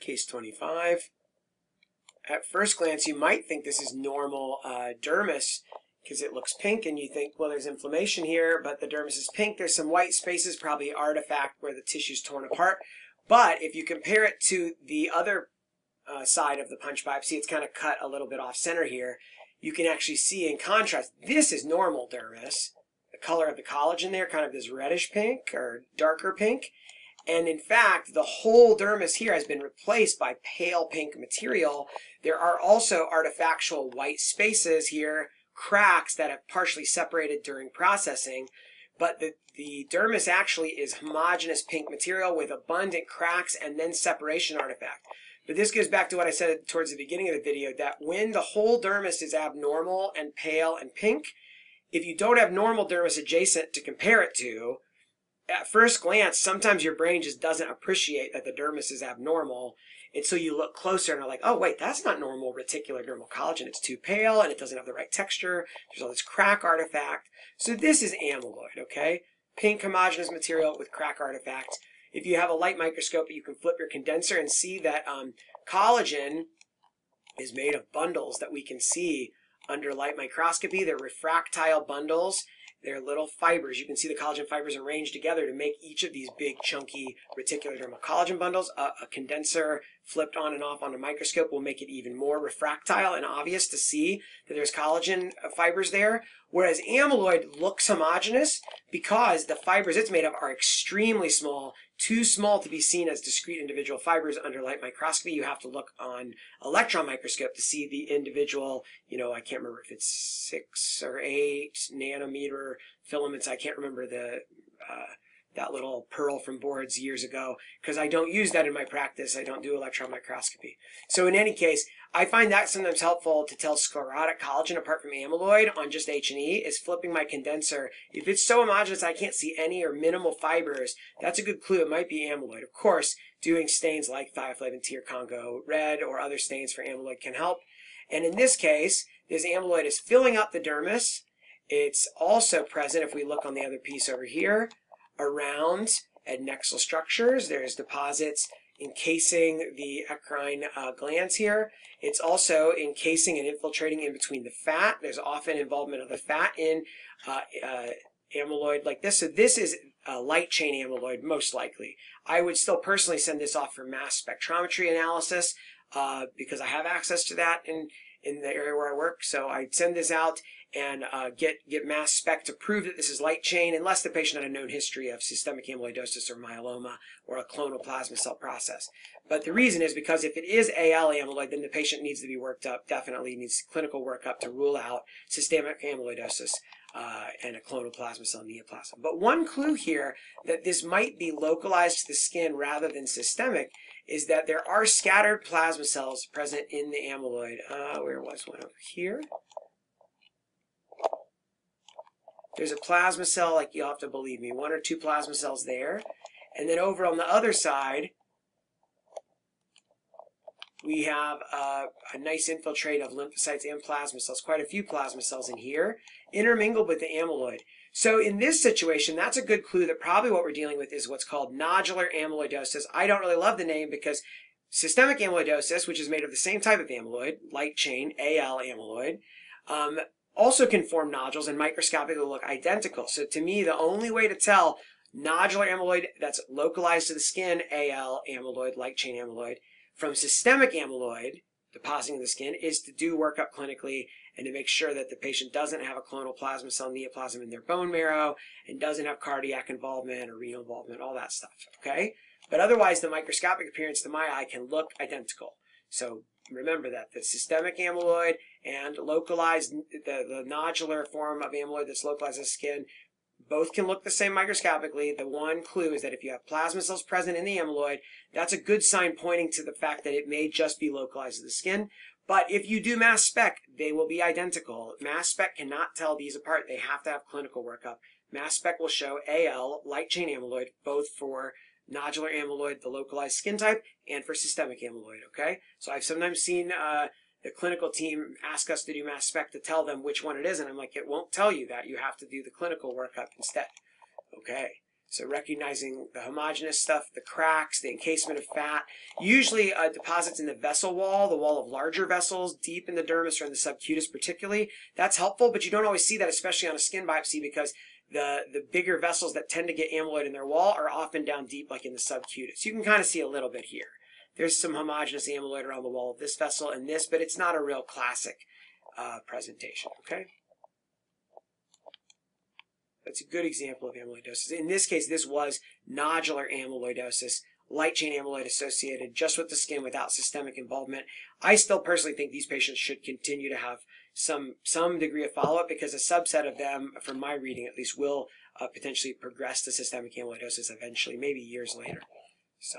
Case 25. At first glance, you might think this is normal uh, dermis because it looks pink and you think, well, there's inflammation here, but the dermis is pink. There's some white spaces, probably artifact where the tissue's torn apart. But if you compare it to the other uh, side of the punch biopsy, it's kind of cut a little bit off center here. You can actually see in contrast, this is normal dermis. The color of the collagen there, kind of this reddish pink or darker pink. And in fact, the whole dermis here has been replaced by pale pink material. There are also artifactual white spaces here, cracks that have partially separated during processing. But the, the dermis actually is homogeneous pink material with abundant cracks and then separation artifact. But this goes back to what I said towards the beginning of the video, that when the whole dermis is abnormal and pale and pink, if you don't have normal dermis adjacent to compare it to, at first glance, sometimes your brain just doesn't appreciate that the dermis is abnormal. And so you look closer and are like, oh, wait, that's not normal reticular dermal collagen. It's too pale and it doesn't have the right texture. There's all this crack artifact. So this is amyloid, okay? Pink homogeneous material with crack artifact. If you have a light microscope, you can flip your condenser and see that um, collagen is made of bundles that we can see under light microscopy. They're refractile bundles they're little fibers. You can see the collagen fibers arranged together to make each of these big, chunky reticular dermal collagen bundles. A, a, condenser flipped on and off on a microscope will make it even more refractile and obvious to see that there's collagen uh, fibers there. Whereas amyloid looks homogeneous because the fibers it's made of are extremely small too small to be seen as discrete individual fibers under light microscopy. You have to look on electron microscope to see the individual, you know, I can't remember if it's six or eight nanometer filaments. I can't remember the, uh, that little pearl from boards years ago because I don't use that in my practice. I don't do electron microscopy. So in any case, I find that sometimes helpful to tell sclerotic collagen apart from amyloid on just H&E is flipping my condenser. If it's so homogeneous I can't see any or minimal fibers, that's a good clue it might be amyloid. Of course, doing stains like thioflavin T or Congo red or other stains for amyloid can help. And in this case, this amyloid is filling up the dermis. It's also present if we look on the other piece over here around adnexal structures. There's deposits encasing the eccrine uh, glands here. It's also encasing and infiltrating in between the fat. There's often involvement of the fat in uh, uh, amyloid like this. So this is a light chain amyloid, most likely. I would still personally send this off for mass spectrometry analysis uh, because I have access to that in, in the area where I work. So I'd send this out and uh, get get mass spec to prove that this is light chain, unless the patient had a known history of systemic amyloidosis or myeloma or a clonal plasma cell process. But the reason is because if it is AL amyloid, then the patient needs to be worked up. Definitely needs clinical workup to rule out systemic amyloidosis. Uh, and a clonal plasma cell neoplasm. But one clue here that this might be localized to the skin rather than systemic is that there are scattered plasma cells present in the amyloid. Uh, where was one over here? There's a plasma cell, like you'll have to believe me, one or two plasma cells there. And then over on the other side, we have a, a, nice infiltrate of lymphocytes and plasma cells, quite a few plasma cells in here, intermingled with the amyloid. So in this situation, that's a good clue that probably what we're dealing with is what's called nodular amyloidosis. I don't really love the name because systemic amyloidosis, which is made of the same type of amyloid, light chain, AL amyloid, um, also can form nodules and microscopically look identical. So to me, the only way to tell nodular amyloid that's localized to the skin, AL amyloid, light chain amyloid, from systemic amyloid depositing in the skin is to do workup clinically and to make sure that the patient doesn't have a clonal plasma cell neoplasm in their bone marrow and doesn't have cardiac involvement or renal involvement, all that stuff. Okay? But otherwise, the microscopic appearance to my eye can look identical. So remember that the systemic amyloid and localized the, the nodular form of amyloid that's localized in the skin both can look the same microscopically. The one clue is that if you have plasma cells present in the amyloid, that's a good sign pointing to the fact that it may just be localized to the skin. But if you do mass spec, they will be identical. Mass spec cannot tell these apart. They have to have clinical workup. Mass spec will show AL, light chain amyloid, both for nodular amyloid, the localized skin type, and for systemic amyloid, okay? So I've sometimes seen uh, the clinical team ask us to do mass spec to tell them which one it is, and I'm like, it won't tell you that. You have to do the clinical workup instead, okay? So recognizing the homogeneous stuff, the cracks, the encasement of fat, usually uh, deposits in the vessel wall, the wall of larger vessels, deep in the dermis or in the subcutis particularly. That's helpful, but you don't always see that, especially on a skin biopsy, because the, the bigger vessels that tend to get amyloid in their wall are often down deep, like in the subcutis. You can kind of see a little bit here. There's some homogeneous amyloid around the wall of this vessel and this, but it's not a real classic uh, presentation, okay? That's a good example of amyloidosis. In this case, this was nodular amyloidosis, light chain amyloid associated just with the skin without systemic involvement. I still personally think these patients should continue to have some some degree of follow-up because a subset of them, from my reading at least, will uh, potentially progress to systemic amyloidosis eventually, maybe years later. So.